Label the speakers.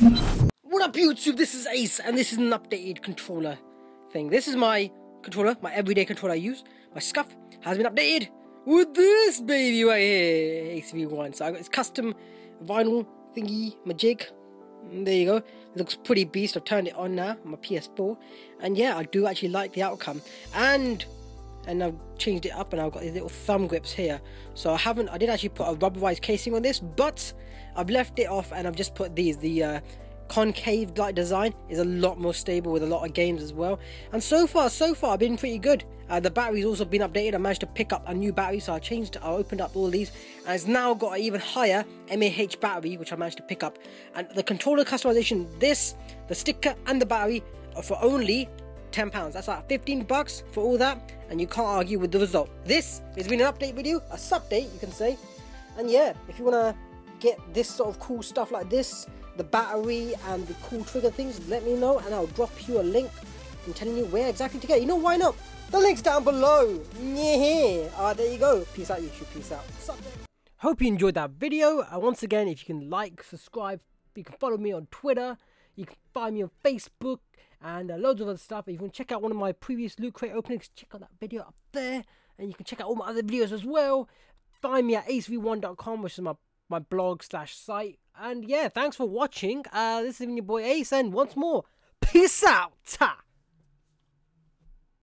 Speaker 1: What up YouTube, this is Ace and this is an updated controller thing. This is my controller, my everyday controller I use. My Scuf has been updated with this baby right here, Ace V1. So I got this custom vinyl thingy, my jig. There you go. It looks pretty beast. I've turned it on now, my PS4. And yeah, I do actually like the outcome. And and I've changed it up and I've got these little thumb grips here. So I haven't, I did actually put a rubberized casing on this, but I've left it off and I've just put these, the uh, concave like design is a lot more stable with a lot of games as well. And so far, so far, I've been pretty good. Uh, the battery's also been updated. I managed to pick up a new battery, so I changed, I opened up all these, and it's now got an even higher MAH battery, which I managed to pick up. And the controller customization, this, the sticker, and the battery for only 10 pounds. That's like 15 bucks for all that and you can't argue with the result. This has been an update video a update you can say. And yeah if you want to get this sort of cool stuff like this the battery and the cool trigger things let me know and i'll drop you a link. I'm telling you where exactly to get. You know why not? The link's down below. Yeah. Uh, there you go. Peace out youtube. Peace out. Hope you enjoyed that video. And once again if you can like subscribe you can follow me on twitter. You can find me on facebook and uh, loads of other stuff. If you want to check out one of my previous loot crate openings, check out that video up there. And you can check out all my other videos as well. Find me at acev1.com, which is my, my blog slash site. And yeah, thanks for watching. Uh, this has been your boy Ace, and once more, peace out.